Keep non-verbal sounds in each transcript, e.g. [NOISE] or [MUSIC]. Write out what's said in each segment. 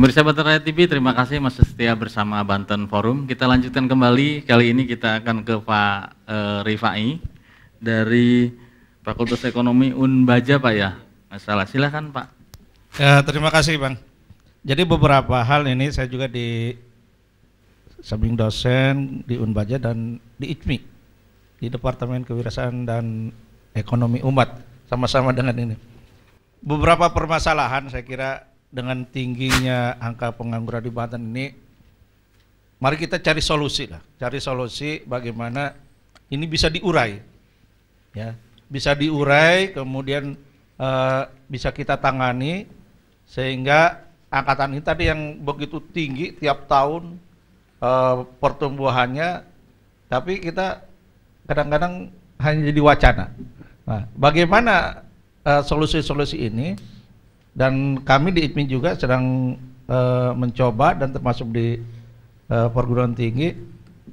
Pemirsa Banten Raya TV, terima kasih masih setia bersama Banten Forum. Kita lanjutkan kembali, kali ini kita akan ke Pak eh, Rifai dari Fakultas Ekonomi Unbaja Pak ya. Masalah, silahkan Pak. Ya, terima kasih Bang. Jadi beberapa hal ini saya juga di samping dosen di Unbaja dan di ICMI di Departemen Kewirausahaan dan Ekonomi Umat sama-sama dengan ini. Beberapa permasalahan saya kira dengan tingginya angka pengangguran di Banten ini, mari kita cari solusi lah, cari solusi bagaimana ini bisa diurai, ya, bisa diurai, kemudian uh, bisa kita tangani sehingga angkatan ini tadi yang begitu tinggi tiap tahun uh, pertumbuhannya, tapi kita kadang-kadang hanya jadi wacana. Nah, bagaimana eh, solusi-solusi uh, ini? Dan kami di IPMI juga sedang uh, mencoba dan termasuk di uh, perguruan tinggi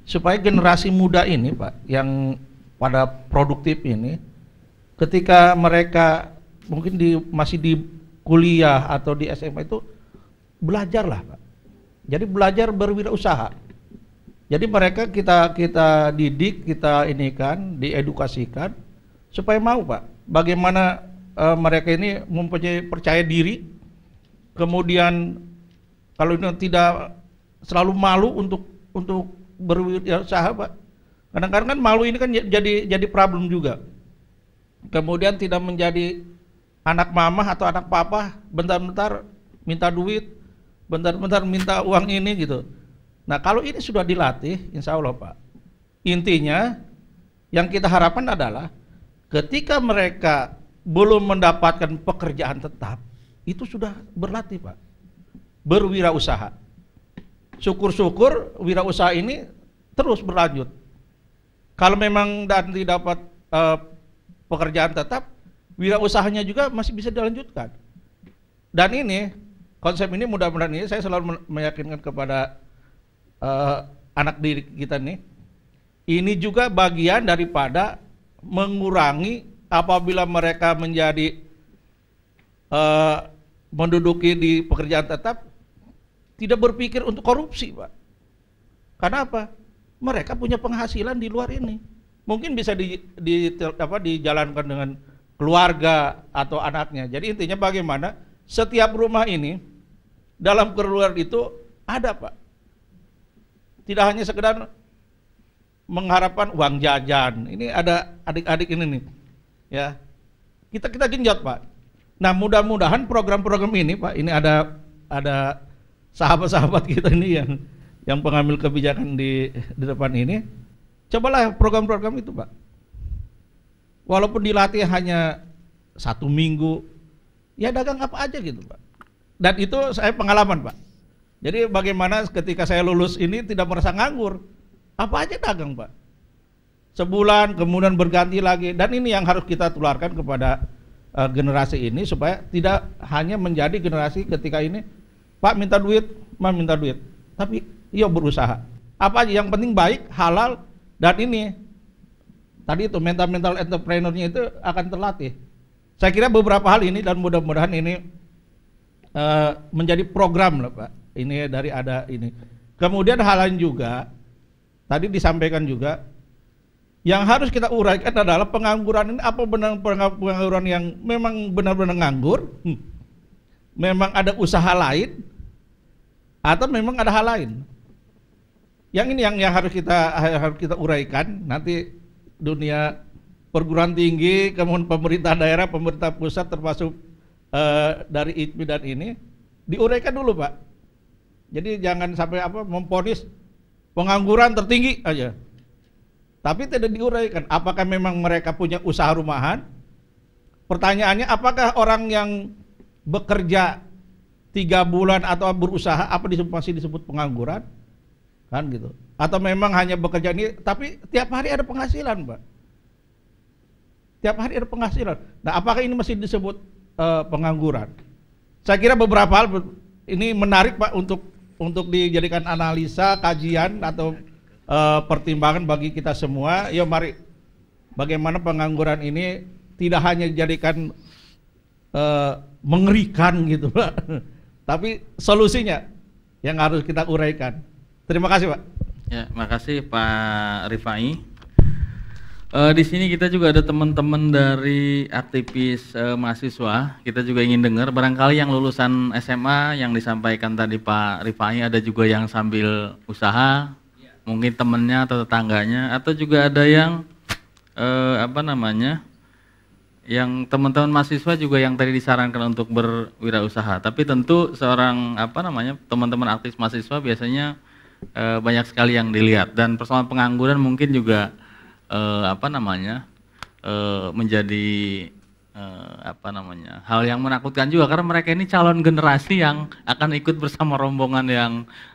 supaya generasi muda ini Pak yang pada produktif ini ketika mereka mungkin di masih di kuliah atau di SMA itu belajarlah Pak. Jadi belajar berwirausaha. Jadi mereka kita kita didik, kita ini kan, diedukasikan supaya mau Pak. Bagaimana uh, mereka ini mempunyai percaya diri, kemudian kalau ini tidak selalu malu untuk untuk berwirausaha, Pak. Kadang-kadang kan malu ini kan jadi jadi problem juga. Kemudian tidak menjadi anak mama atau anak papa, bentar-bentar minta duit, bentar-bentar minta uang ini gitu. Nah kalau ini sudah dilatih, insya Allah Pak, intinya yang kita harapkan adalah ketika mereka belum mendapatkan pekerjaan tetap, itu sudah berlatih Pak. Berwirausaha. Syukur-syukur wirausaha ini terus berlanjut. Kalau memang nanti dapat uh, pekerjaan tetap, wirausahanya juga masih bisa dilanjutkan. Dan ini, konsep ini mudah-mudahan ini saya selalu meyakinkan kepada uh, anak diri kita nih, ini juga bagian daripada mengurangi apabila mereka menjadi uh, menduduki di pekerjaan tetap tidak berpikir untuk korupsi, Pak. Karena apa? Mereka punya penghasilan di luar ini. Mungkin bisa di, di apa dijalankan dengan keluarga atau anaknya. Jadi intinya bagaimana setiap rumah ini dalam keluar itu ada, Pak. Tidak hanya sekedar mengharapkan uang jajan. Ini ada adik-adik ini nih ya. Kita kita genjot pak. Nah mudah-mudahan program-program ini pak ini ada ada sahabat-sahabat kita ini yang yang pengambil kebijakan di di depan ini. Cobalah program-program itu pak. Walaupun dilatih hanya satu minggu ya dagang apa aja gitu pak. Dan itu saya pengalaman pak. Jadi bagaimana ketika saya lulus ini tidak merasa nganggur apa aja dagang pak sebulan kemudian berganti lagi dan ini yang harus kita tularkan kepada uh, generasi ini supaya tidak hanya menjadi generasi ketika ini Pak minta duit, Pak minta duit, tapi yuk berusaha. Apa aja yang penting baik, halal dan ini tadi itu mental mental entrepreneurnya itu akan terlatih. Saya kira beberapa hal ini dan mudah-mudahan ini uh, menjadi program lah Pak. Ini dari ada ini. Kemudian hal lain juga tadi disampaikan juga yang harus kita uraikan adalah pengangguran ini apa benar pengangguran yang memang benar-benar nganggur, hmm. memang ada usaha lain, atau memang ada hal lain. Yang ini yang yang harus kita harus kita uraikan nanti dunia perguruan tinggi, kemudian pemerintah daerah, pemerintah pusat termasuk uh, dari ITMI dan ini diuraikan dulu pak. Jadi jangan sampai apa memponis pengangguran tertinggi aja tapi tidak diuraikan. Apakah memang mereka punya usaha rumahan? Pertanyaannya, apakah orang yang bekerja tiga bulan atau berusaha apa disebut masih disebut pengangguran? Kan gitu. Atau memang hanya bekerja ini, tapi tiap hari ada penghasilan, Pak. Tiap hari ada penghasilan. Nah, apakah ini masih disebut uh, pengangguran? Saya kira beberapa hal ini menarik, Pak, untuk untuk dijadikan analisa, kajian atau uh, pertimbangan bagi kita semua. Yuk mari bagaimana pengangguran ini tidak hanya dijadikan uh, mengerikan gitu [LAUGHS] Pak. tapi solusinya yang harus kita uraikan. Terima kasih Pak. Ya, makasih Pak Rifai. Uh, di sini kita juga ada teman-teman dari aktivis uh, mahasiswa. Kita juga ingin dengar barangkali yang lulusan SMA yang disampaikan tadi Pak Rifai ada juga yang sambil usaha, mungkin temennya atau tetangganya, atau juga ada yang uh, apa namanya, yang teman-teman mahasiswa juga yang tadi disarankan untuk berwirausaha. Tapi tentu seorang apa namanya teman-teman aktivis mahasiswa biasanya banyak sekali yang dilihat. Dan persoalan pengangguran mungkin juga uh, apa namanya uh, menjadi uh, apa namanya hal yang menakutkan juga. Karena mereka ini calon generasi yang akan ikut bersama rombongan yang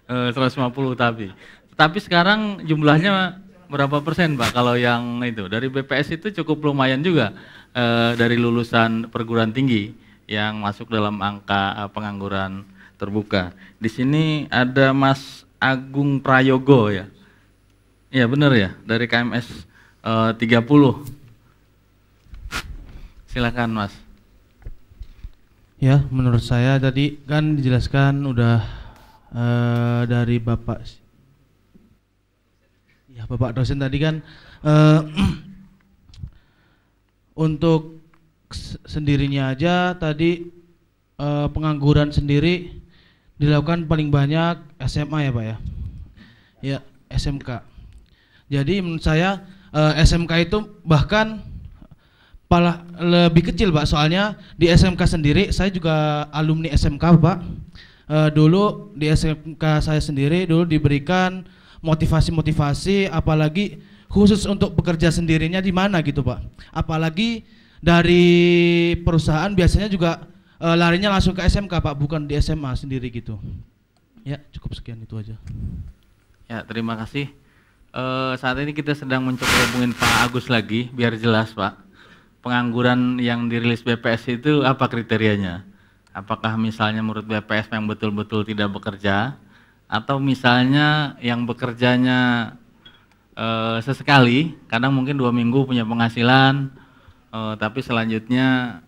uh, 150 tapi tapi sekarang jumlahnya berapa persen pak kalau yang itu dari BPS itu cukup lumayan juga uh, dari lulusan perguruan tinggi yang masuk dalam angka uh, pengangguran terbuka di sini ada Mas Agung Prayogo ya Iya benar ya dari KMS Eh, uh, 30. Silakan Mas. Ya, menurut saya tadi kan dijelaskan udah uh, dari Bapak Ya, Bapak dosen tadi kan uh, [CLEARS THROAT] untuk sendirinya aja tadi uh, pengangguran sendiri dilakukan paling banyak SMA ya, Pak ya. Ya, SMK. Jadi menurut saya uh, eh, SMK itu bahkan pala lebih kecil pak soalnya di SMK sendiri saya juga alumni SMK pak uh, dulu di SMK saya sendiri dulu diberikan motivasi-motivasi apalagi khusus untuk bekerja sendirinya di mana gitu pak apalagi dari perusahaan biasanya juga uh, larinya langsung ke SMK pak bukan di SMA sendiri gitu ya cukup sekian itu aja ya terima kasih Uh, saat ini kita sedang mencoba hubungin Pak Agus lagi, biar jelas Pak. Pengangguran yang dirilis BPS itu apa kriterianya? Apakah misalnya menurut BPS yang betul-betul tidak bekerja, atau misalnya yang bekerjanya uh, sesekali, kadang mungkin dua minggu punya penghasilan, uh, tapi selanjutnya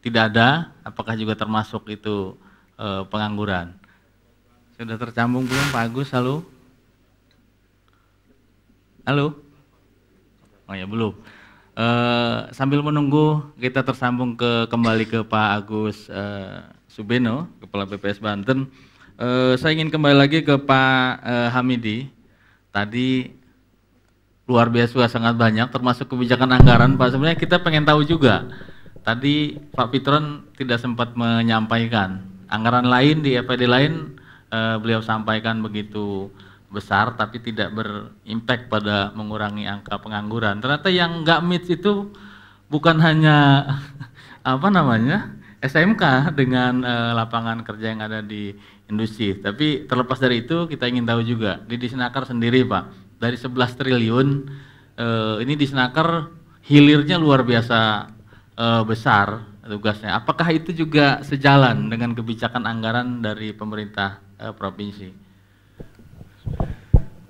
tidak ada, apakah juga termasuk itu uh, pengangguran? Sudah tercambung belum Pak Agus? Halo? Halo? Oh ya belum. Uh, sambil menunggu kita tersambung ke kembali ke Pak Agus uh, Subeno, Kepala BPS Banten. Uh, saya ingin kembali lagi ke Pak uh, Hamidi. Tadi luar biasa sangat banyak, termasuk kebijakan anggaran. Pak sebenarnya kita pengen tahu juga. Tadi Pak Pitron tidak sempat menyampaikan anggaran lain di EPD lain uh, beliau sampaikan begitu besar tapi tidak berimpact pada mengurangi angka pengangguran. Ternyata yang nggak meet itu bukan hanya [LAUGHS] apa namanya SMK dengan uh, lapangan kerja yang ada di industri. Tapi terlepas dari itu kita ingin tahu juga di Disnaker sendiri Pak dari 11 triliun uh, ini Disnaker hilirnya luar biasa uh, besar tugasnya. Apakah itu juga sejalan dengan kebijakan anggaran dari pemerintah uh, provinsi?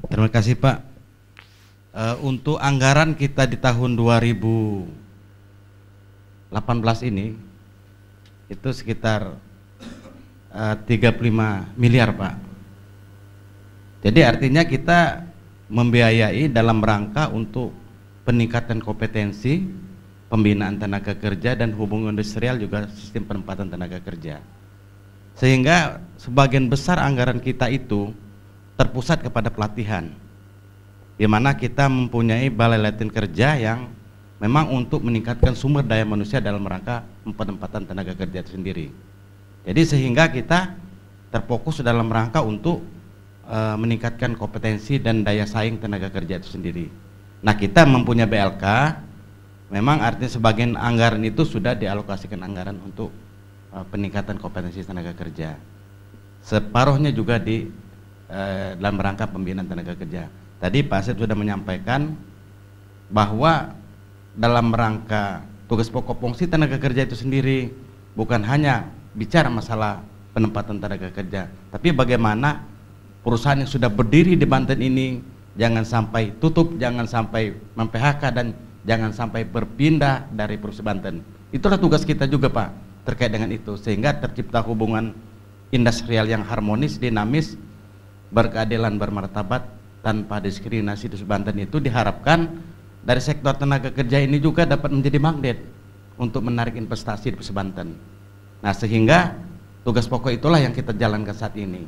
Terima kasih Pak. Uh, untuk anggaran kita di tahun 2018 ini itu sekitar uh, 35 miliar Pak. Jadi artinya kita membiayai dalam rangka untuk peningkatan kompetensi, pembinaan tenaga kerja dan hubungan industrial juga sistem penempatan tenaga kerja. Sehingga sebagian besar anggaran kita itu terpusat kepada pelatihan di mana kita mempunyai balai latihan kerja yang memang untuk meningkatkan sumber daya manusia dalam rangka penempatan tenaga kerja itu sendiri. Jadi sehingga kita terfokus dalam rangka untuk e, meningkatkan kompetensi dan daya saing tenaga kerja itu sendiri. Nah kita mempunyai BLK, memang artinya sebagian anggaran itu sudah dialokasikan anggaran untuk e, peningkatan kompetensi tenaga kerja. Separuhnya juga di eh, dalam rangka pembinaan tenaga kerja. Tadi Pak Asep sudah menyampaikan bahwa dalam rangka tugas pokok fungsi tenaga kerja itu sendiri bukan hanya bicara masalah penempatan tenaga kerja, tapi bagaimana perusahaan yang sudah berdiri di Banten ini jangan sampai tutup, jangan sampai mem-PHK dan jangan sampai berpindah dari perusahaan Banten. Itulah tugas kita juga Pak terkait dengan itu sehingga tercipta hubungan industrial yang harmonis, dinamis, berkeadilan, bermartabat, tanpa diskriminasi di Banten itu diharapkan dari sektor tenaga kerja ini juga dapat menjadi magnet untuk menarik investasi di Banten. Nah, sehingga tugas pokok itulah yang kita jalankan saat ini.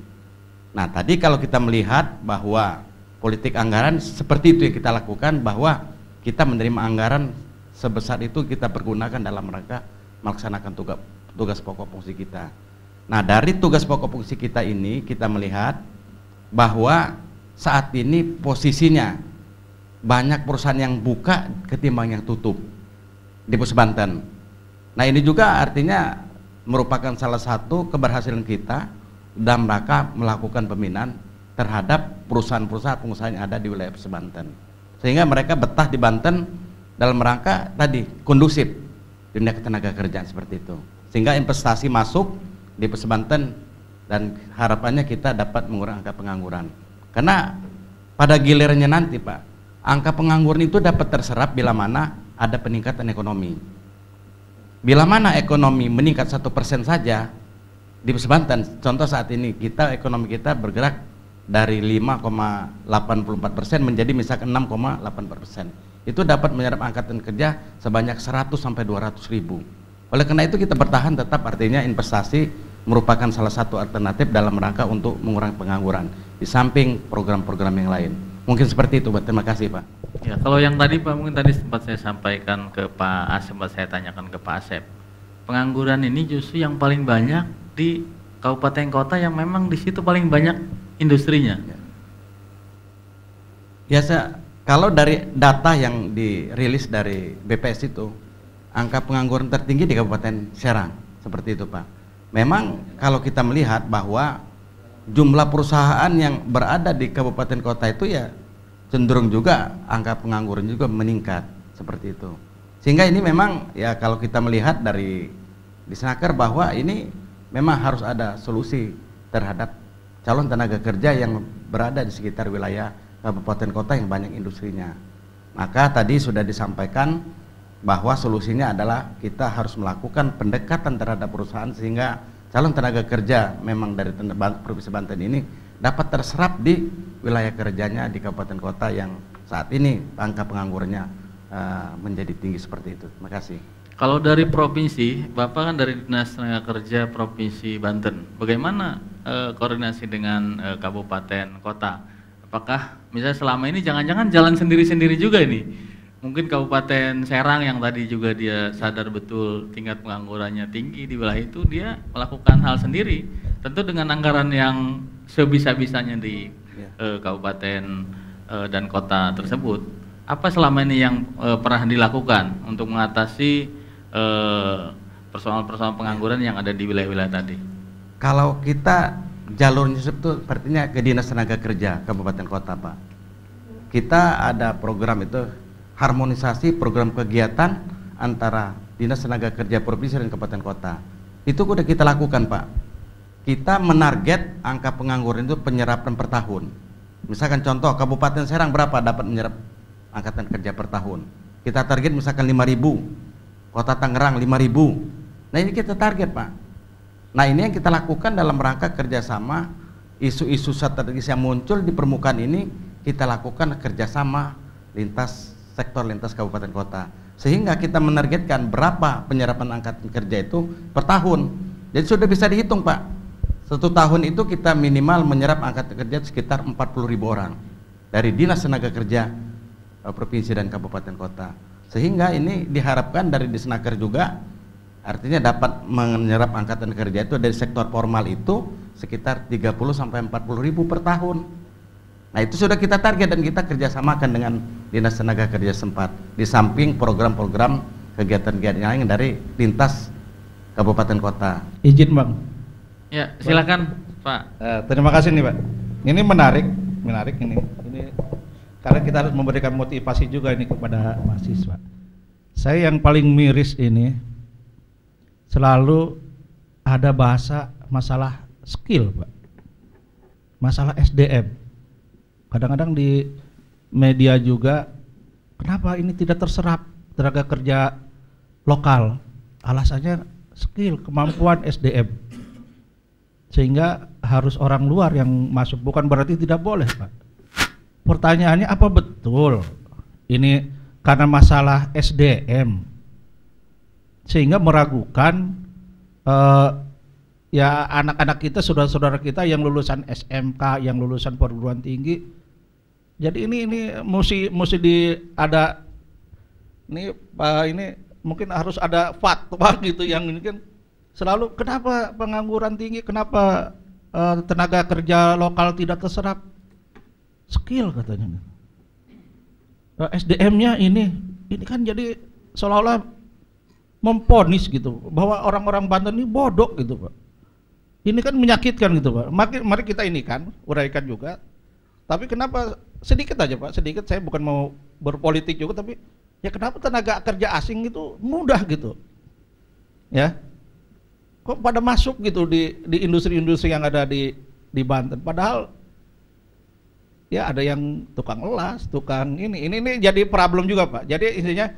Nah, tadi kalau kita melihat bahwa politik anggaran seperti itu yang kita lakukan bahwa kita menerima anggaran sebesar itu kita pergunakan dalam rangka melaksanakan tugas tugas pokok fungsi kita. Nah, dari tugas pokok fungsi kita ini kita melihat bahwa saat ini posisinya banyak perusahaan yang buka ketimbang yang tutup di Pos Banten. Nah, ini juga artinya merupakan salah satu keberhasilan kita dalam rangka melakukan pembinaan terhadap perusahaan-perusahaan pengusaha yang ada di wilayah Banten. Sehingga mereka betah di Banten dalam rangka tadi kondusif dunia ketenaga kerjaan seperti itu. Sehingga investasi masuk di Banten dan harapannya kita dapat mengurangi angka pengangguran. Karena pada gilirannya nanti Pak angka pengangguran itu dapat terserap bila mana ada peningkatan ekonomi bila mana ekonomi meningkat satu persen saja di Banten contoh saat ini kita ekonomi kita bergerak dari 5,84 persen menjadi misalkan 6,8 persen itu dapat menyerap angkatan kerja sebanyak 100 sampai 200 ribu. Oleh karena itu kita bertahan tetap artinya investasi merupakan salah satu alternatif dalam rangka untuk mengurangi pengangguran di samping program-program yang lain. Mungkin seperti itu, Pak. Terima kasih, Pak. Ya, kalau yang tadi Pak mungkin tadi sempat saya sampaikan ke Pak Asep, sempat saya tanyakan ke Pak Asep. Pengangguran ini justru yang paling banyak di kabupaten kota yang memang di situ paling banyak industrinya. Ya, saya kalau dari data yang dirilis dari BPS itu, angka pengangguran tertinggi di Kabupaten Serang, seperti itu Pak. Memang kalau kita melihat bahwa jumlah perusahaan yang berada di kabupaten kota itu ya cenderung juga angka pengangguran juga meningkat seperti itu. Sehingga ini memang ya kalau kita melihat dari di Senaker bahwa ini memang harus ada solusi terhadap calon tenaga kerja yang berada di sekitar wilayah kabupaten kota yang banyak industrinya. Maka tadi sudah disampaikan bahwa solusinya adalah kita harus melakukan pendekatan terhadap perusahaan sehingga calon tenaga kerja memang dari Provinsi Banten ini dapat terserap di wilayah kerjanya di kabupaten kota yang saat ini angka penganggurannya uh, menjadi tinggi seperti itu. Terima kasih. Kalau dari provinsi, Bapak kan dari Dinas Tenaga Kerja Provinsi Banten. Bagaimana uh, koordinasi dengan uh, kabupaten kota? apakah misalnya selama ini jangan-jangan jalan sendiri-sendiri juga ini mungkin Kabupaten Serang yang tadi juga dia sadar betul tingkat penganggurannya tinggi di wilayah itu dia melakukan hal sendiri tentu dengan anggaran yang sebisa-bisanya di ya. uh, kabupaten uh, dan kota tersebut. Apa selama ini yang uh, pernah dilakukan untuk mengatasi persoalan-persoalan pengangguran yang ada di wilayah-wilayah tadi? Kalau kita jalurnya itu artinya ke dinas tenaga kerja kabupaten kota pak. Kita ada program itu harmonisasi program kegiatan antara dinas tenaga kerja provinsi dan kabupaten kota. Itu sudah kita lakukan pak kita menarget angka pengangguran itu penyerapan per tahun. Misalkan contoh kabupaten Serang berapa dapat menyerap angkatan kerja per tahun? Kita target misalkan 5000 kota Tangerang 5000 nah ini kita target pak. Nah ini yang kita lakukan dalam rangka kerjasama. Isu-isu strategis yang muncul di permukaan ini kita lakukan kerjasama lintas sektor lintas kabupaten kota. Sehingga kita menargetkan berapa penyerapan angkatan kerja itu per tahun. Jadi sudah bisa dihitung pak satu tahun itu kita minimal menyerap angkatan kerja sekitar 40 ribu orang dari dinas tenaga kerja eh, provinsi dan kabupaten kota sehingga ini diharapkan dari disnaker juga Artinya dapat menyerap angkatan kerja itu dari sektor formal itu sekitar 30 sampai 40 ribu per tahun. Nah itu sudah kita target dan kita kerjasamakan dengan Dinas Tenaga Kerja sempat di samping program-program kegiatan-kegiatan lain dari lintas kabupaten kota. Izin bang. Ya silakan Pak. Uh, terima kasih nih Pak. Ini menarik, menarik ini. Ini karena kita harus memberikan motivasi juga ini kepada mahasiswa. Saya yang paling miris ini selalu ada bahasa masalah skill, Pak. Masalah SDM. Kadang-kadang di media juga kenapa ini tidak terserap tenaga kerja lokal? Alasannya skill, kemampuan SDM. Sehingga harus orang luar yang masuk. Bukan berarti tidak boleh pak. Pertanyaannya apa betul ini karena masalah SDM sehingga meragukan eh, ya anak-anak kita saudara-saudara kita yang lulusan SMK yang lulusan perguruan tinggi. Jadi ini ini mesti mesti di ada ini pak ini mungkin harus ada fatwa [LAUGHS] gitu yang ini kan selalu kenapa pengangguran tinggi? Kenapa eh, tenaga kerja lokal tidak terserap? Skill katanya. Eh, SDM-nya ini ini kan jadi seolah-olah memponis gitu. Bahwa orang-orang Banten ini bodoh gitu pak. Ini kan menyakitkan gitu pak. Mari, mari kita ini kan uraikan juga. Tapi kenapa sedikit aja pak. Sedikit saya bukan mau berpolitik juga tapi ya kenapa tenaga kerja asing itu mudah gitu? Ya kok pada masuk gitu di di industri-industri yang ada di di Banten padahal ya ada yang tukang elas, tukang ini, ini ini jadi problem juga pak. Jadi intinya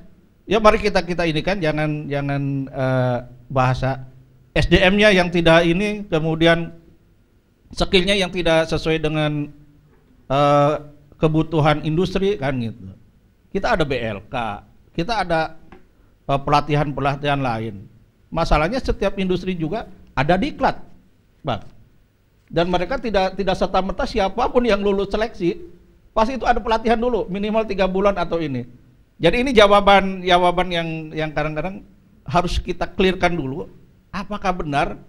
ya mari kita kita ini kan jangan jangan eh, bahasa SDM-nya yang tidak ini, kemudian skillnya yang tidak sesuai dengan eh, kebutuhan industri kan gitu. Kita ada BLK, kita ada eh, pelatihan-pelatihan lain. Masalahnya setiap industri juga ada diklat, pak dan mereka tidak tidak serta merta siapa pun yang lulus seleksi pasti itu ada pelatihan dulu minimal tiga bulan atau ini. Jadi ini jawaban jawaban yang yang kadang-kadang harus kita clearkan dulu. Apakah benar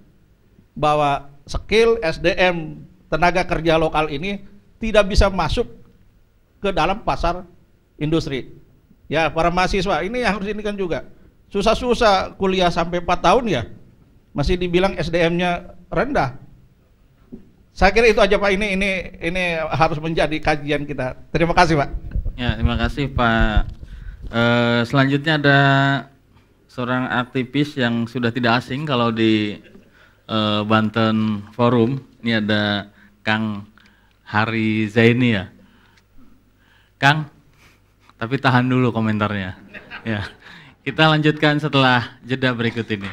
bahwa skill SDM tenaga kerja lokal ini tidak bisa masuk ke dalam pasar industri? Ya para mahasiswa ini harus ini kan juga susah-susah kuliah sampai 4 tahun ya masih dibilang SDM-nya rendah saya kira itu aja Pak. Ini ini ini harus menjadi kajian kita. Terima kasih Pak. Ya terima kasih Pak. E, selanjutnya ada seorang aktivis yang sudah tidak asing kalau di e, Banten Forum. Ini ada Kang Hari Zaini ya. Kang, tapi tahan dulu komentarnya. Ya, kita lanjutkan setelah jeda berikut ini.